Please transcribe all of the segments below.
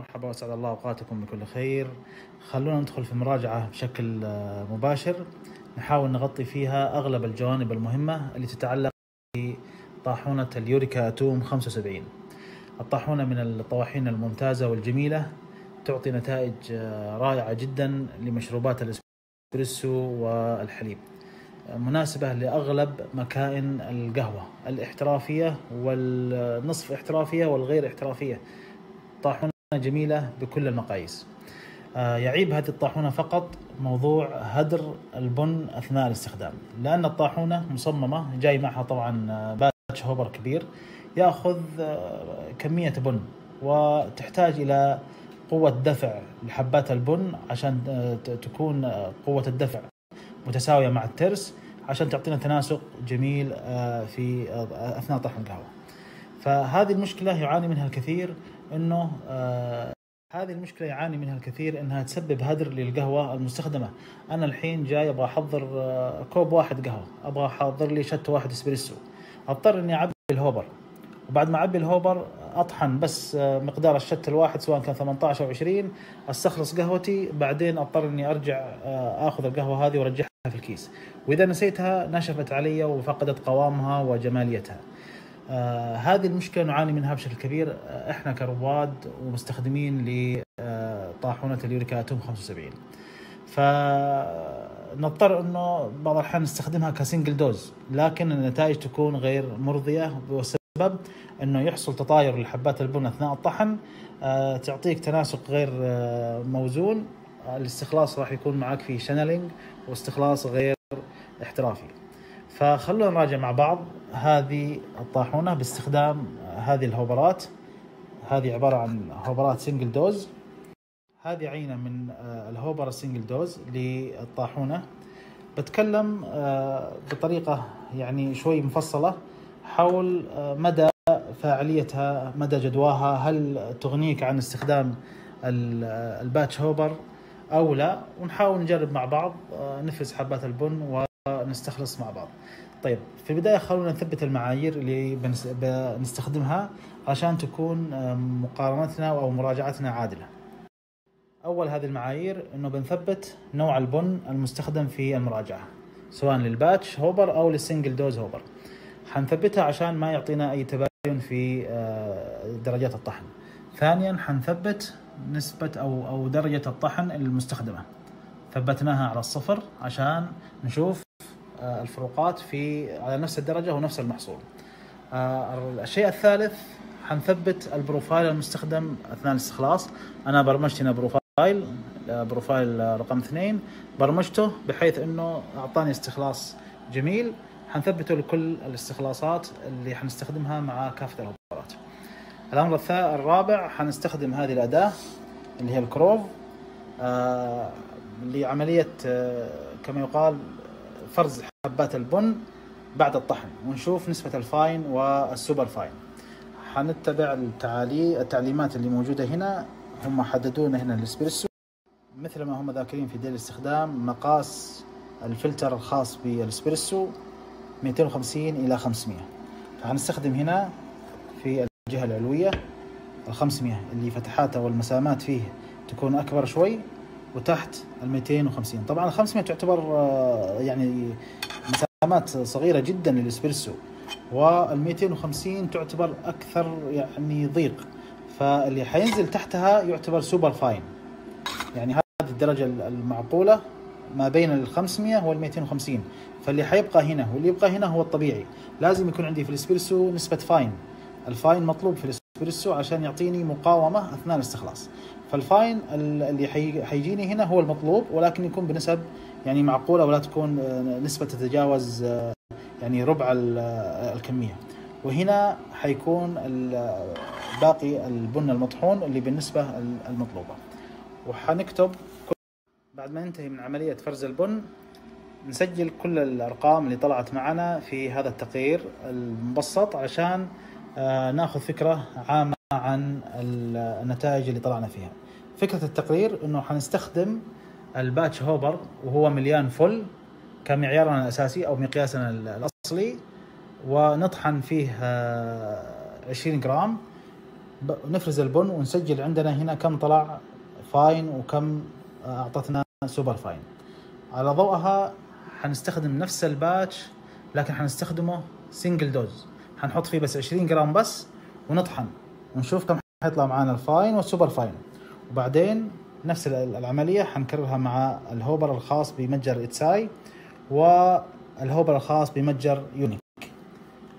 مرحبا وأسعد الله أوقاتكم بكل خير. خلونا ندخل في مراجعه بشكل آه، مباشر. نحاول نغطي فيها أغلب الجوانب المهمة اللي تتعلق بطاحونة اليوريكا أتوم 75 الطاحونة من الطواحين الممتازة والجميلة تعطي نتائج آه، رائعة جدا لمشروبات الإسبريسو والحليب. مناسبة لأغلب مكائن القهوة الإحترافية والنصف إحترافية والغير إحترافية. طاحونة جميلة بكل المقاييس. آه، يعيب هذه الطاحونة فقط موضوع هدر البن أثناء الاستخدام لأن الطاحونة مصممة جاي معها طبعا آه، باتش هوبر كبير يأخذ آه، كمية بن وتحتاج إلى قوة دفع لحبات البن عشان تكون قوة الدفع متساوية مع الترس عشان تعطينا تناسق جميل في أثناء طحن القهوة. فهذه المشكلة يعاني منها الكثير إنه آه هذه المشكلة يعاني منها الكثير إنها تسبب هدر للقهوة المستخدمة. أنا الحين جاي أبغى أحضر آه كوب واحد قهوة أبغى أحضر لي shot واحد إسبريسو. أضطر إني أعبي ال hopper. وبعد ما أعبي ال hopper أطحن بس آه مقدار ال shot الواحد سواء كان 18 أو 20 أستخلص قهوتي بعدين أضطر إني أرجع آخذ القهوة هذه وأرجعها في الكيس. وإذا نسيتها نشفت علي وفقدت قوامها وجماليتها. آه هذه المشكلة نعاني منها بشكل كبير. آه إحنا كرواد ومستخدمين لطاحونه اليوريكا آتوم 75 فنضطر إنه بعض الأحيان نستخدمها ك single dose لكن النتائج تكون غير مرضية بسبب إنه يحصل تطاير لحبات البن أثناء الطحن. آه تعطيك تناسق غير آه موزون. الاستخلاص راح يكون معك في channeling واستخلاص غير احترافي. فخلونا نراجع مع بعض هذه الطاحونة باستخدام هذه الهوبرات. هذه عبارة عن هوبرات single dose هذه عينة من ال hopper ال single dose للطاحونة. بتكلم بطريقة يعني شوي مفصلة حول مدى فاعليتها مدى جدواها هل تغنيك عن استخدام ال batch hopper أو لا. ونحاول نجرب مع بعض نفرز حبات البن ونستخلص مع بعض. طيب في البداية خلونا نثبت المعايير اللي بنستخدمها عشان تكون مقارنتنا أو مراجعتنا عادلة. أول هذه المعايير إنه بنثبت نوع البن المستخدم في المراجعة سواء لل batch hopper أو لل single dose hopper. حنثبتها عشان ما يعطينا أي تباين في درجات الطحن. ثانيا حنثبت نسبة أو أو درجة الطحن المستخدمة. ثبتناها على الصفر عشان نشوف الفروقات في على نفس الدرجة ونفس المحصول. الشيء الثالث حنثبت ال profile المستخدم أثناء الاستخلاص، أنا برمجت هنا profile profile رقم اثنين برمجته بحيث إنه أعطاني استخلاص جميل حنثبته لكل الاستخلاصات اللي حنستخدمها مع كافة الهوبرات. الأمر الرابع حنستخدم هذه الأداة اللي هي ال Kruve آه لعملية آه كما يقال فرز حبات البن بعد الطحن ونشوف نسبة ال fine وال super fine. حنتبع التعالي التعليمات اللي موجودة هنا. هم حددوا لنا هنا الاسبريسو. مثل ما هم ذاكرين في دليل الاستخدام مقاس الفلتر الخاص بالاسبريسو 250 إلى 500 فحنستخدم هنا في الجهة العلوية ال 500 اللي فتحاتها والمسامات فيه تكون أكبر شوي. وتحت ال 250 طبعا ال 500 تعتبر يعني مسامات صغيرة جدا للإسبريسو وال 250 تعتبر أكثر يعني ضيق. فاللي حينزل تحتها يعتبر super fine. يعني هذه الدرجة المعقولة ما بين ال 500 وال 250 فاللي حيبقى هنا واللي يبقى هنا هو الطبيعي. لازم يكون عندي في الإسبريسو نسبة fine. ال fine مطلوب في الإسبريسو عشان يعطيني مقاومة أثناء الاستخلاص. فال fine اللي حيجيني هنا هو المطلوب ولكن يكون بنسب يعني معقولة ولا تكون نسبة تتجاوز يعني ربع الكمية. وهنا حيكون باقي البن المطحون اللي بالنسبة المطلوبة. وحنكتب بعد ما ننتهي من عملية فرز البن نسجل كل الأرقام اللي طلعت معنا في هذا التقرير المبسط عشان ناخذ فكرة عامة عن النتائج اللي طلعنا فيها. فكرة التقرير إنه حنستخدم الباتش هوبر وهو مليان فل كمعيارنا الأساسي أو مقياسنا الأصلي ونطحن فيه 20 جرام. نفرز البن ونسجل عندنا هنا كم طلع fine وكم أعطتنا super fine. على ضوءها حنستخدم نفس ال batch لكن حنستخدمه single dose حنحط فيه بس 20 جرام بس ونطحن ونشوف كم حيطلع معانا ال fine وال super fine. وبعدين نفس العملية حنكررها مع ال hopper الخاص بمتجر Etsy وال hopper الخاص بمتجر يونيك.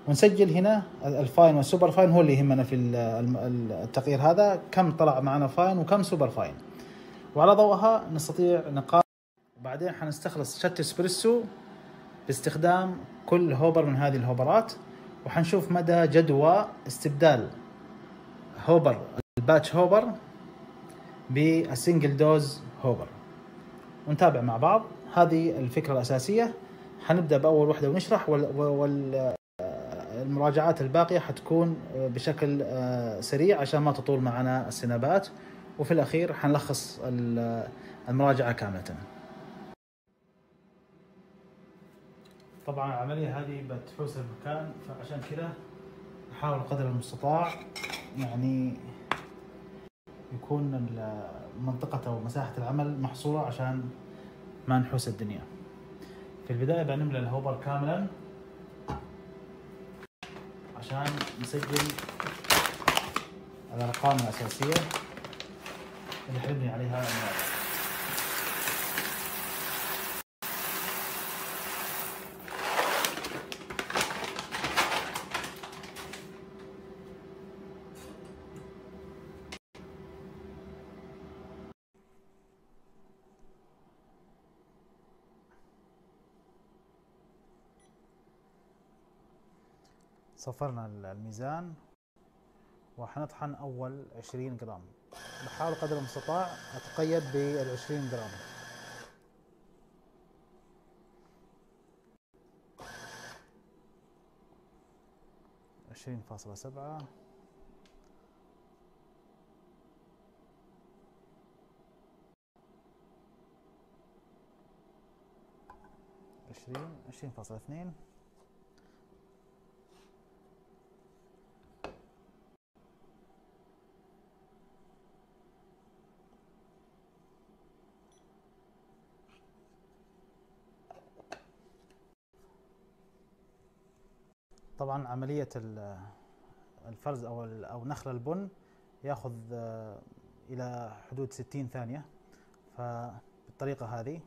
ونسجل هنا ال fine وال super fine هو اللي يهمنا في التغيير هذا. كم طلع معنا fine وكم super fine. وعلى ضوءها نستطيع نقارن وبعدين حنستخلص shot إسبريسو باستخدام كل hopper من هذه الهوبرات. وحنشوف مدى جدوى استبدال hopper ال batch hopper بال single dose hopper ونتابع مع بعض. هذه الفكرة الأساسية. حنبدأ بأول وحدة ونشرح. والمراجعات الباقية حتكون بشكل سريع عشان ما تطول معنا السنابات وفي الأخير حنلخص المراجعة كاملة. طبعا العملية هذه بتحوس المكان فعشان كذا نحاول قدر المستطاع يعني يكون منطقة أو مساحة العمل محصورة عشان ما نحوس الدنيا. في البداية بنملى الهوبر كاملا عشان نسجل الأرقام الأساسية اللي حنبني عليها المراجعة صفرنا الميزان وحنطحن أول عشرين جرام. بحاول قدر المستطاع أتقيد بالعشرين جرام. عشرين فاصلة سبعة. عشرين عشرين فاصلة اثنين. طبعا عملية الفرز أو أو نخل البن يأخذ إلى حدود 60 ثانية فبالطريقة هذه.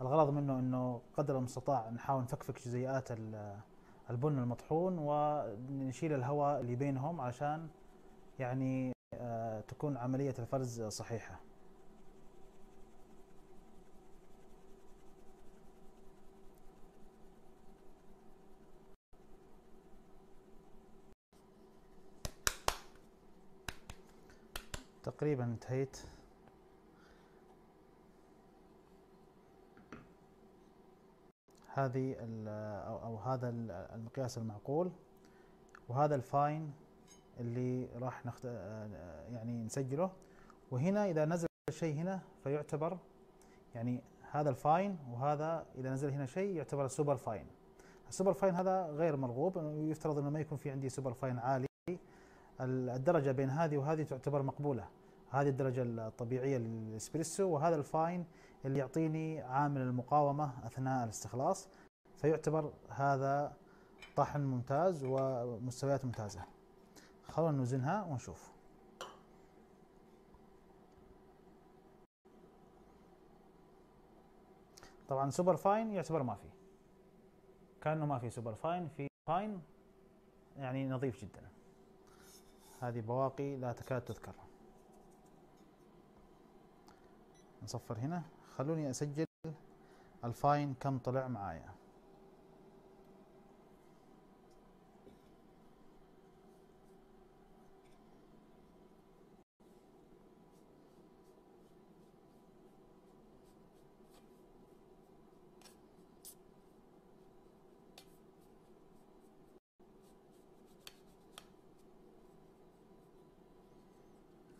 الغرض منه إنه قدر المستطاع نحاول نفكفك جزيئات البن المطحون ونشيل الهواء اللي بينهم عشان يعني تكون عملية الفرز صحيحة. تقريبا انتهيت. هذه أو هذا المقياس المعقول وهذا ال fine اللي راح نخت... يعني نسجله. وهنا إذا نزل شيء هنا فيعتبر يعني هذا ال fine وهذا إذا نزل هنا شيء يعتبر ال super fine. ال super fine هذا غير مرغوب يفترض أنه ما يكون في عندي super fine عالي. الدرجة بين هذه وهذه تعتبر مقبولة. هذه الدرجة الطبيعية للإسبريسو وهذا ال fine اللي يعطيني عامل المقاومة أثناء الاستخلاص. فيعتبر هذا طحن ممتاز ومستويات ممتازة. خلونا نوزنها ونشوف. طبعا super fine يعتبر ما في. كأنه ما في super fine في fine يعني نظيف جدا. هذه بواقي لا تكاد تذكر. نصفر هنا. خلوني أسجل ال fine كم طلع معايا.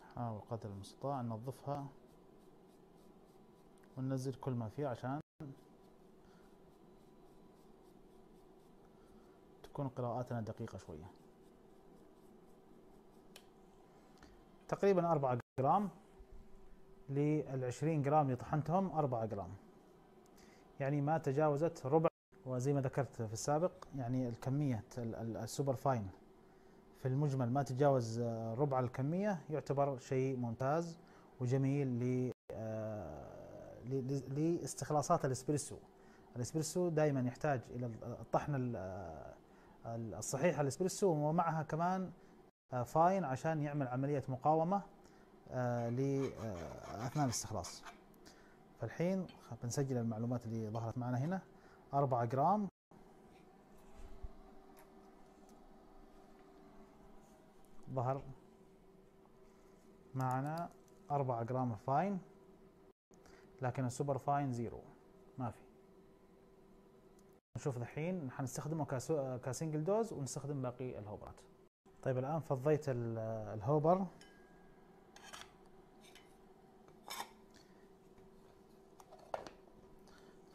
نحاول قدر المستطاع ننظفها. وننزل كل ما فيه عشان تكون قراءاتنا دقيقة شوية. تقريبا 4 جرام لل 20 جرام اللي طحنتهم 4 جرام. يعني ما تجاوزت ربع وزي ما ذكرت في السابق يعني الكمية ال super fine في المجمل ما تتجاوز ربع الكمية يعتبر شيء ممتاز وجميل لاستخلاصات الاسبريسو. الاسبريسو دائما يحتاج إلى الطحن الصحيح الاسبريسو ومعها كمان fine عشان يعمل عملية مقاومة لاثناء الاستخلاص. فالحين بنسجل المعلومات اللي ظهرت معنا هنا. 4 جرام. ظهر معنا 4 جرام fine. لكن ال super fine zero. ما في. نشوف الحين حنستخدمه ك single dose ونستخدم باقي ال hopperات. طيب الآن فضيت ال hopper.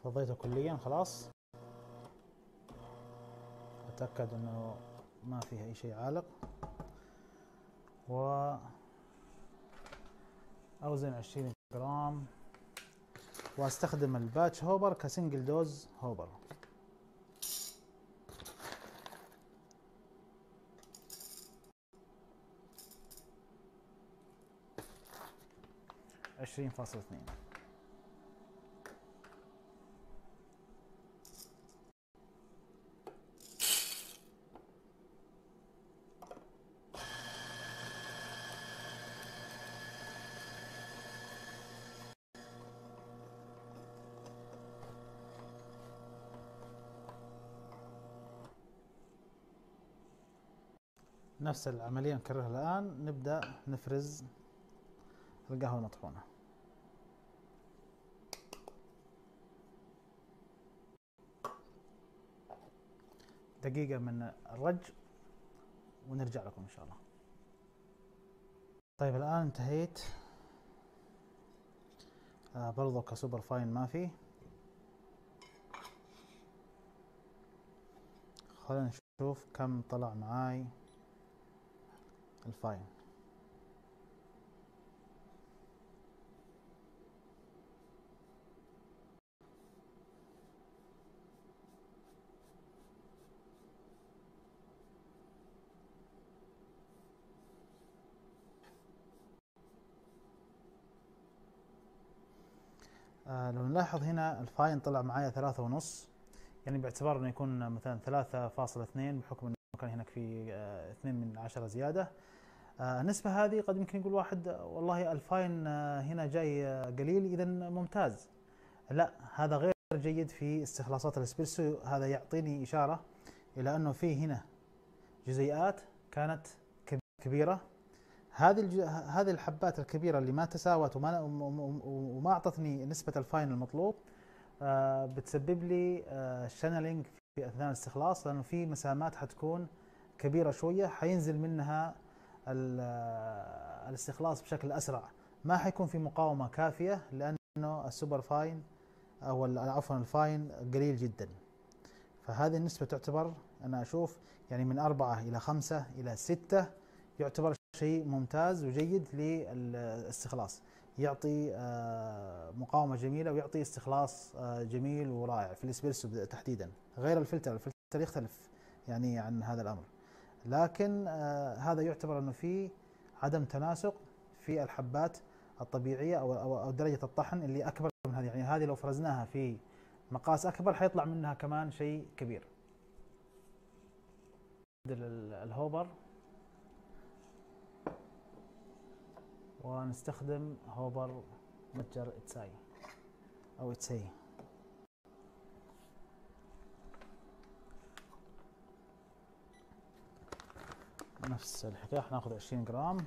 فضيته كليا خلاص. أتأكد إنه ما فيه أي شيء عالق. و أوزن 20 جرام. واستخدم ال batch hopper ك single dose hopper. عشرين فاصل اثنين. نفس العملية نكررها الآن. نبدأ نفرز القهوة المطحونة دقيقة من الرج ونرجع لكم إن شاء الله. طيب الآن انتهيت. آه برضو كسوبر فاين ما في. خلينا نشوف كم طلع معاي. ال fine آه لو نلاحظ هنا ال fine طلع معايا ثلاثة ونص يعني باعتبار إنه يكون مثلا ثلاثة فاصلة اثنين بحكم كان هناك في آه اثنين من عشرة زيادة. آه النسبة هذه قد يمكن يقول واحد والله الفاين آه هنا جاي قليل اذا ممتاز. لا هذا غير جيد في استخلاصات الاسبرسو. هذا يعطيني إشارة إلى أنه في هنا جزيئات كانت كبيرة. هذه هذه الحبات الكبيرة اللي ما تساوت وما وما أعطتني نسبة ال fine المطلوب بتسبب لي channeling في أثناء الاستخلاص لأنه في مسامات حتكون كبيرة شوية حينزل منها الاستخلاص بشكل أسرع. ما حيكون في مقاومة كافية لأنه ال super fine أو عفوا ال fine قليل جدا. فهذه النسبة تعتبر أنا أشوف يعني من أربعة إلى خمسة إلى ستة يعتبر شيء ممتاز وجيد للاستخلاص. يعطي مقاومة جميلة ويعطي استخلاص جميل ورائع في الاسبريسو تحديدا. غير الفلتر الفلتر يختلف يعني عن هذا الأمر. لكن هذا يعتبر أنه في عدم تناسق في الحبات الطبيعية أو أو درجة الطحن اللي أكبر من هذه. يعني هذه لو فرزناها في مقاس أكبر حيطلع منها كمان شيء كبير. ال hopper ونستخدم hopper متجر إتساي أو إتساي. نفس الحكاية حناخذ 20 جرام.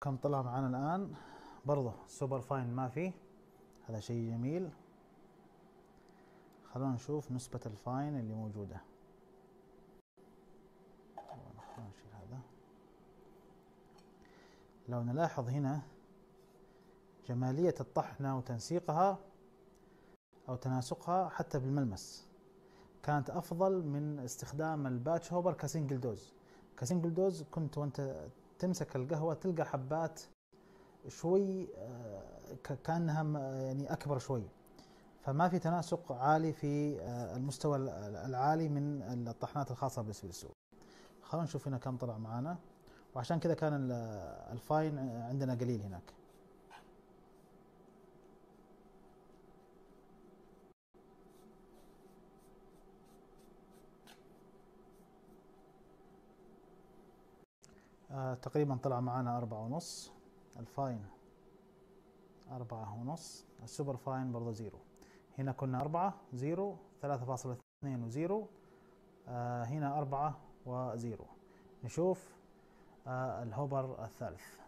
كم طلع معنا الآن؟ برضه super fine ما في. هذا شيء جميل. خلونا نشوف نسبة ال fine اللي موجودة. هذا لو نلاحظ هنا جمالية الطحنة وتنسيقها أو تناسقها حتى بالملمس كانت أفضل من استخدام ال batch hopper ك single dose. ك single dose كنت وأنت تمسك القهوة تلقى حبات شوي آه، كأنها يعني أكبر شوي. فما في تناسق عالي في آه، المستوى العالي من الطحنات الخاصة بالإسبريسو. خلينا نشوف هنا كم طلع معانا. وعشان كذا كان ال fine عندنا قليل هناك. آه تقريبا طلع معانا أربعة ونص. ال fine أربعة ونص. ال super fine برضه zero. هنا كنا أربعة zero ثلاثة فاصلة اثنين و zero. آه هنا أربعة و zero. نشوف آه ال hopper الثالث.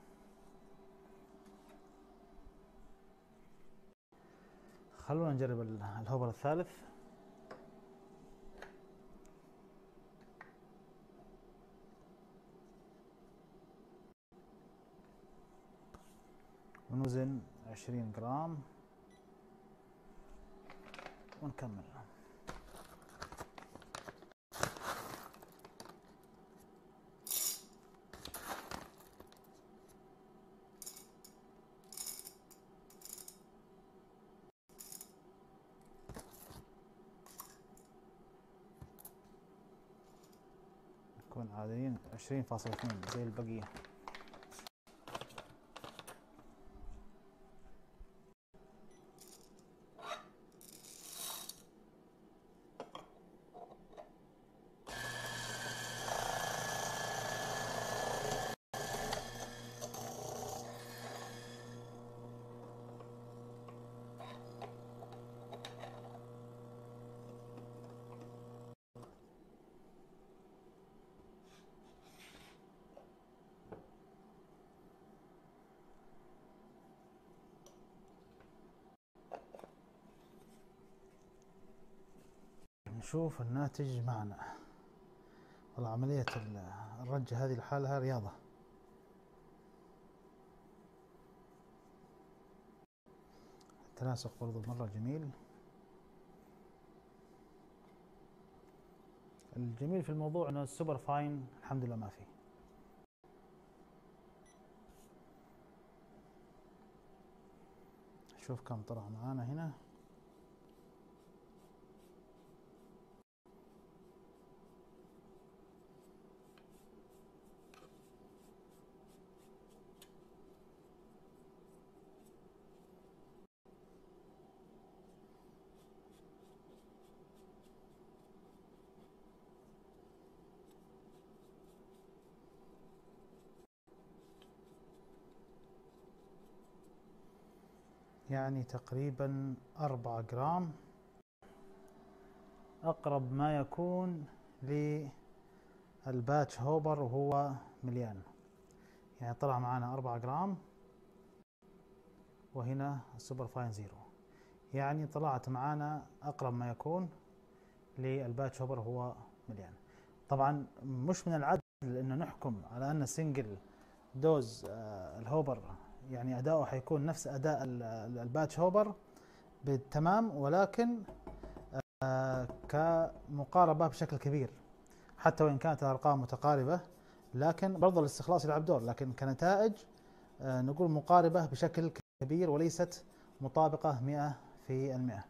خلونا نجرب ال hopper الثالث. ونوزن عشرين جرام ونكمل. نكون عاديين عشرين فاصلة اثنين زي البقية. نشوف الناتج معنا. والله عملية الرجة هذه لحالها رياضة. التناسق برضو مرة جميل. الجميل في الموضوع إنه السوبر فاين الحمد لله ما فيه. شوف كم طلع معانا هنا. يعني تقريبا أربعة جرام أقرب ما يكون لل batch hopper وهو مليان. يعني طلع معنا أربعة جرام وهنا ال super fine zero. يعني طلعت معنا أقرب ما يكون لل batch hopper وهو مليان. طبعا مش من العدل إنه نحكم على أن single dose آه، ال hopper يعني أداؤه حيكون نفس أداء ال batch hopper بالتمام ولكن آه، كمقاربة بشكل كبير حتى وإن كانت الأرقام متقاربة لكن برضه الاستخلاص يلعب دور لكن كنتائج آه، نقول مقاربة بشكل كبير وليست مطابقة 100 في المئة.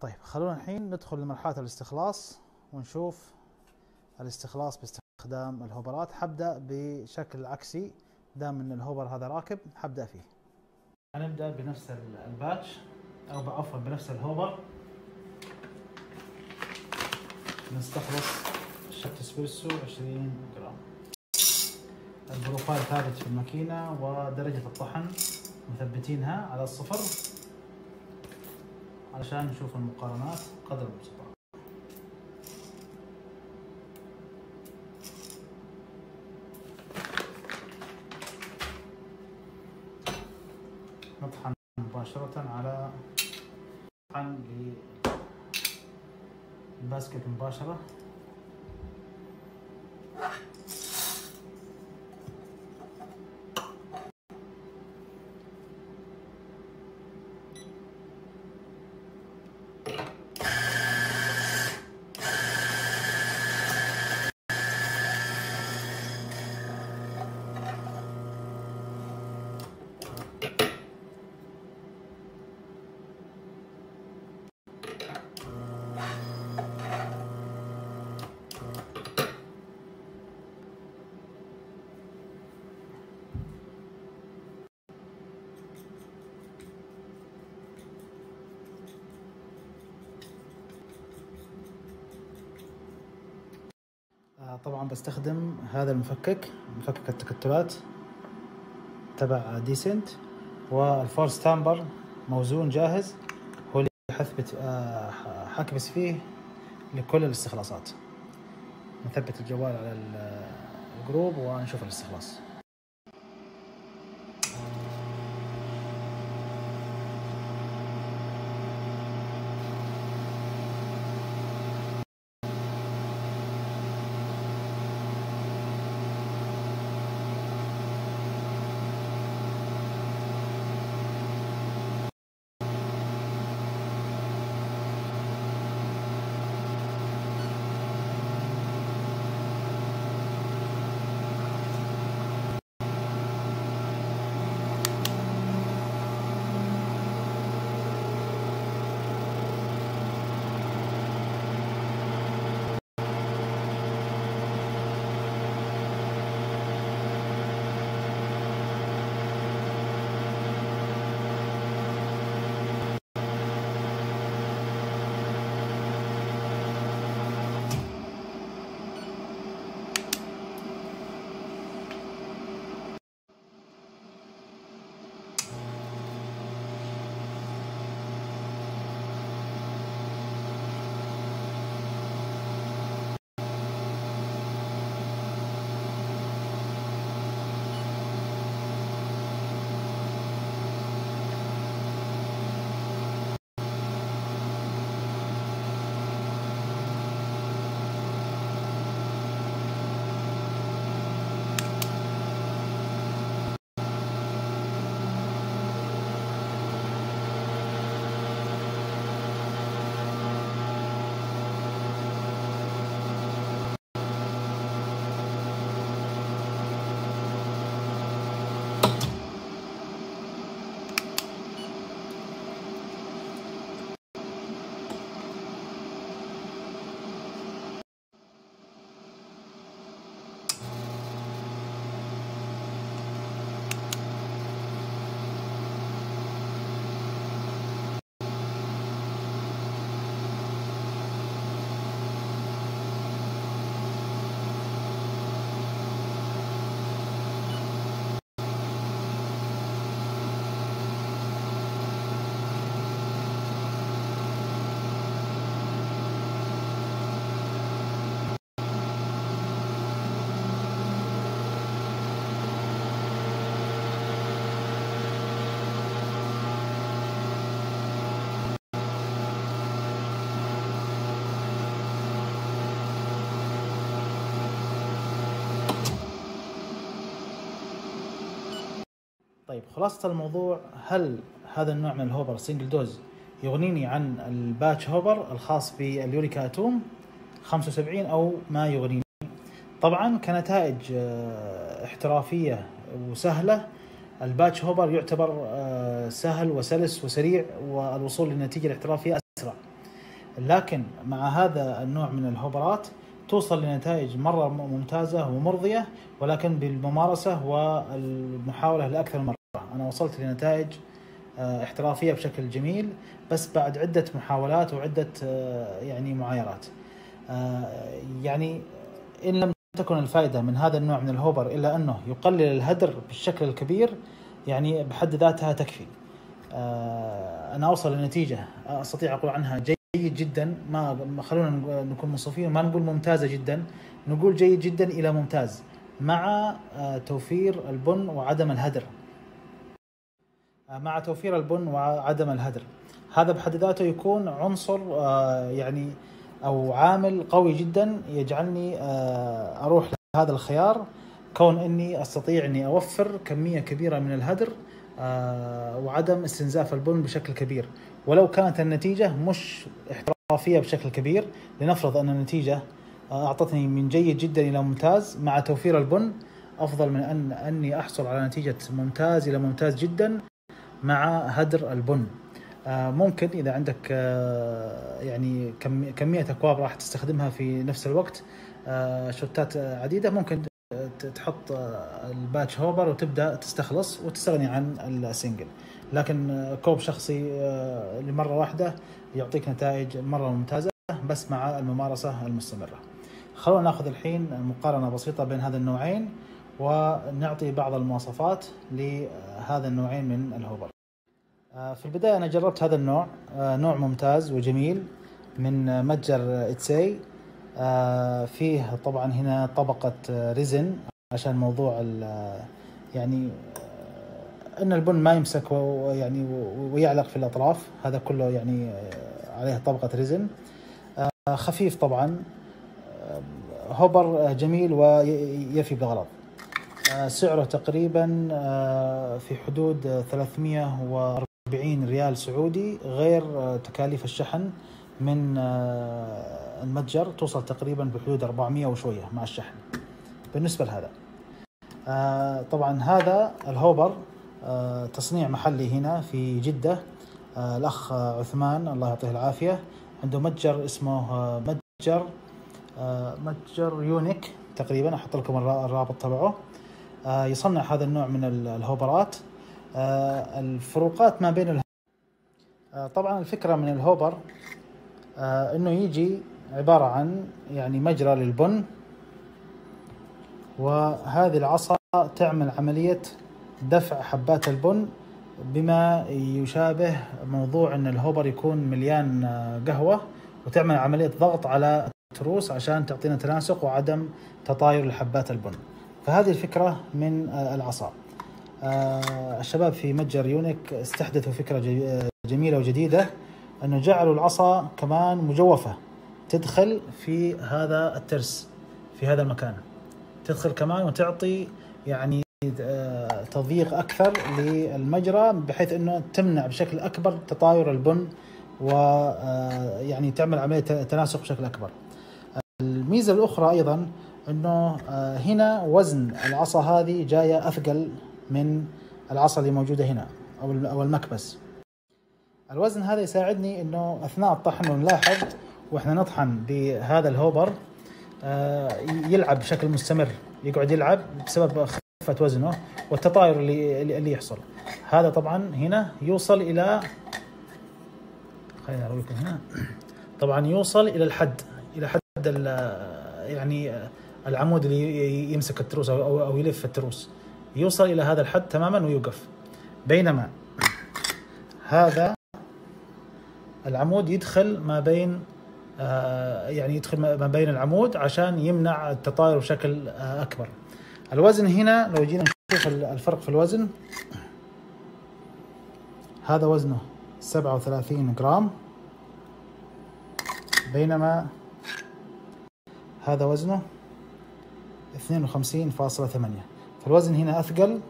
طيب خلونا الحين ندخل لمرحلة الاستخلاص ونشوف الاستخلاص باستخدام الهوبرات. حبدأ بشكل عكسي. دام إن ال hopper هذا راكب حبدأ فيه. حنبدا بنفس ال batch أو عفوا بنفس ال hopper. نستخلص shot اسبريسو 20 جرام. ال profile ثابت في الماكينة ودرجة الطحن مثبتينها على الصفر علشان نشوف المقارنات قدر المستطاع نطحن مباشرة على طحن للباسكت مباشرة آه، طبعا بستخدم هذا المفكك مفكك التكتلات تبع Decent وال Force Tamper موزون جاهز هو اللي حثبت آه، حكبس فيه لكل الاستخلاصات. نثبت الجوال على ال group ونشوف الاستخلاص. طيب خلاصة الموضوع هل هذا النوع من ال hopper single dose يغنيني عن ال batch hopper الخاص بال Eureka Atom 75 أو ما يغنيني. طبعا كنتائج آه، احترافية وسهلة ال batch hopper يعتبر آه، سهل وسلس وسريع والوصول للنتيجة الاحترافية أسرع. لكن مع هذا النوع من الهوبرات توصل لنتائج مرة ممتازة ومرضية ولكن بالممارسة والمحاولة لأكثر مرة. أنا وصلت لنتائج آه، احترافية بشكل جميل بس بعد عدة محاولات وعدة آه، يعني معايرات آه، يعني إن لم تكن الفائدة من هذا النوع من الهوبر إلا أنه يقلل الهدر بالشكل الكبير يعني بحد ذاتها تكفي. أنا أوصل لنتيجة أستطيع أقول عنها جيد جدا ما خلونا نكون منصفين ما نقول ممتازة جدا نقول جيد جدا إلى ممتاز مع توفير البن وعدم الهدر. آه، مع توفير البن وعدم الهدر. هذا بحد ذاته يكون عنصر يعني أو عامل قوي جدا يجعلني أروح لهذا الخيار. كون إني أستطيع إني أوفر كمية كبيرة من الهدر آه، وعدم استنزاف البن بشكل كبير. ولو كانت النتيجة مش احترافية بشكل كبير لنفرض أن النتيجة آه، أعطتني من جيد جدا إلى ممتاز مع توفير البن أفضل من أن أني أحصل على نتيجة ممتاز إلى ممتاز جدا. مع هدر البن. آه، ممكن إذا عندك يعني كمية أكواب راح تستخدمها في نفس الوقت شوتات عديدة ممكن تحط ال batch hopper وتبدأ تستخلص وتستغني عن ال single. لكن كوب شخصي آه، لمرة واحدة يعطيك نتائج مرة ممتازة بس مع الممارسة المستمرة. خلونا ناخذ الحين مقارنة بسيطة بين هذا النوعين. ونعطي بعض المواصفات لهذا النوعين من ال hopper. آه، في البداية أنا جربت هذا النوع. آه، نوع ممتاز وجميل من متجر Etsy آه، فيه طبعا هنا طبقة resin عشان موضوع يعني أن البن ما يمسك ويعني ويعلق في الأطراف. هذا كله يعني عليه طبقة resin. خفيف طبعا. hopper جميل ويفي بغرض سعره تقريبا في حدود 340 ريال سعودي غير تكاليف الشحن من المتجر توصل تقريبا بحدود 400 وشوية مع الشحن. بالنسبة لهذا آه طبعا هذا الهوبر آه تصنيع محلي هنا في جدة. آه الأخ عثمان الله يعطيه العافية عنده متجر اسمه آه متجر آه متجر يونيك تقريبا أحط لكم الرابط تبعه. آه يصنع هذا النوع من الهوبرات. آه الفروقات ما بين آه طبعا الفكرة من الهوبر آه إنه يجي عبارة عن يعني مجرى للبن وهذه العصا تعمل عملية دفع حبات البن بما يشابه موضوع إن الهوبر يكون مليان قهوة وتعمل عملية ضغط على التروس عشان تعطينا تناسق وعدم تطاير لحبات البن. فهذه الفكرة من العصا آه، الشباب في متجر يونيك استحدثوا فكرة جميلة وجديدة أنه جعلوا العصا كمان مجوفة تدخل في هذا الترس في هذا المكان تدخل كمان وتعطي يعني آه، تضييق أكثر للمجرى بحيث أنه تمنع بشكل أكبر تطاير البن ويعني آه، تعمل عملية تناسق بشكل أكبر. الميزة الأخرى أيضا إنه آه، هنا وزن العصا هذه جاية أثقل من العصا اللي موجودة هنا أو أو المكبس. الوزن هذا يساعدني إنه أثناء الطحن ونلاحظ وإحنا نطحن بهذا الهوبر آه، يلعب بشكل مستمر يقعد يلعب بسبب خفة وزنه والتطاير اللي اللي يحصل هذا طبعا هنا يوصل إلى خليني اوريكم هنا طبعا يوصل إلى الحد إلى حد يعني العمود اللي يمسك التروس أو أو يلف التروس. يوصل إلى هذا الحد تماما ويوقف. بينما هذا العمود يدخل ما بين آه، يعني يدخل ما بين العمود عشان يمنع التطاير بشكل آه، أكبر. الوزن هنا لو جينا نشوف الفرق في الوزن. هذا وزنه 37 جرام. بينما هذا وزنه 52.8 فالوزن هنا أثقل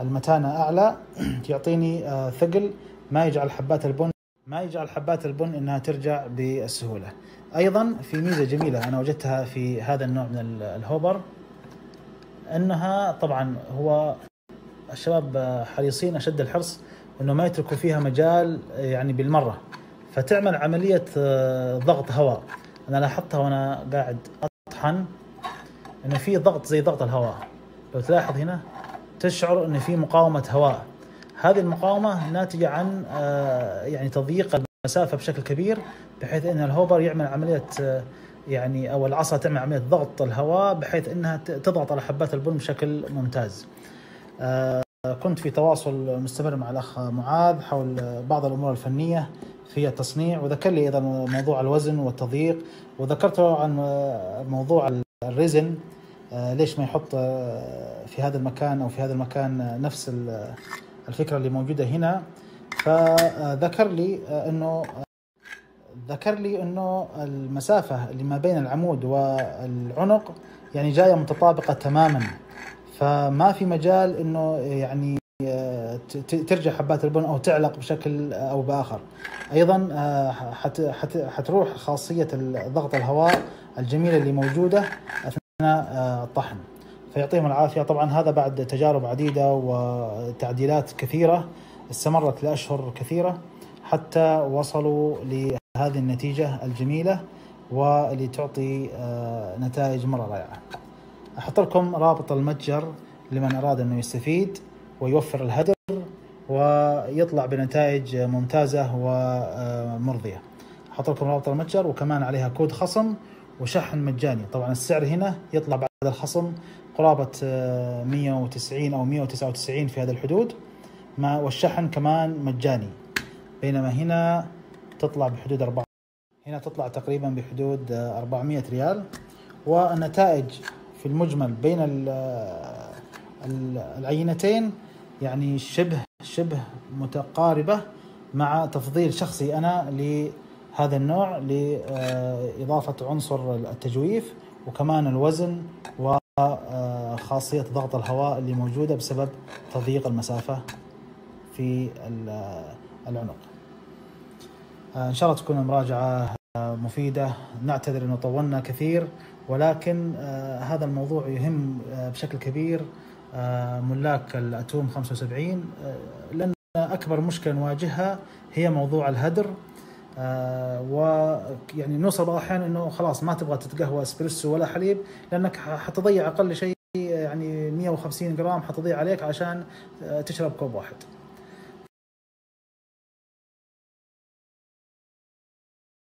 المتانة أعلى يعطيني آه، ثقل ما يجعل حبات البن ما يجعل حبات البن إنها ترجع بالسهولة. أيضا في ميزة جميلة أنا وجدتها في هذا النوع من الهوبر أنها طبعا هو الشباب حريصين أشد الحرص إنه ما يتركوا فيها مجال يعني بالمرة. فتعمل عملية آه، ضغط هواء. أنا لاحظتها وأنا قاعد أطحن. انه في ضغط زي ضغط الهواء لو تلاحظ هنا تشعر إن في مقاومة هواء هذه المقاومة ناتجة عن آه، يعني تضييق المسافة بشكل كبير بحيث إن الهوبر يعمل عملية آه، يعني أو العصا تعمل عملية ضغط الهواء بحيث إنها تضغط على حبات البن بشكل ممتاز. آه، كنت في تواصل مستمر مع الأخ معاذ حول بعض الأمور الفنية في التصنيع وذكر لي أيضا موضوع الوزن والتضييق وذكرت له عن موضوع الريزن آه، ليش ما يحط آه، في هذا المكان أو في هذا المكان نفس الفكرة اللي موجودة هنا. فذكر لي إنه ذكر لي إنه المسافة اللي ما بين العمود والعنق يعني جاية متطابقة تماما. فما في مجال إنه يعني آه، ترجع حبات البن أو تعلق بشكل أو بآخر. أيضا آه، حت حتروح خاصية ضغط الهواء الجميلة اللي موجودة أثناء آه، الطحن فيعطيهم العافية طبعا هذا بعد تجارب عديدة وتعديلات كثيرة استمرت لأشهر كثيرة حتى وصلوا لهذه النتيجة الجميلة واللي تعطي نتائج مرة رائعة. أحط لكم رابط المتجر لمن أراد أنه يستفيد ويوفر الهدر ويطلع بنتائج ممتازة ومرضية. أحط لكم رابط المتجر وكمان عليها كود خصم وشحن مجاني، طبعا السعر هنا يطلع بعد الخصم قرابة 190 أو 199 في هذه الحدود ما والشحن كمان مجاني. بينما هنا تطلع بحدود 4 هنا تطلع تقريبا بحدود 400 ريال. والنتائج في المجمل بين العينتين يعني شبه شبه متقاربة مع تفضيل شخصي أنا لهذا النوع لإضافة عنصر التجويف وكمان الوزن وخاصية ضغط الهواء اللي موجودة بسبب تضييق المسافة في العنق. إن شاء الله تكون المراجعة مفيدة. نعتذر أنه طولنا كثير ولكن آه هذا الموضوع يهم آه بشكل كبير. آه ملاك الأتوم 75 آه لأن أكبر مشكلة نواجهها هي موضوع الهدر. آه ويعني نوصل بعض الأحيان إنه خلاص ما تبغى تتقهوى أسبريسو ولا حليب لأنك حتضيع أقل شيء يعني 150 جرام حتضيع عليك عشان آه، تشرب كوب واحد.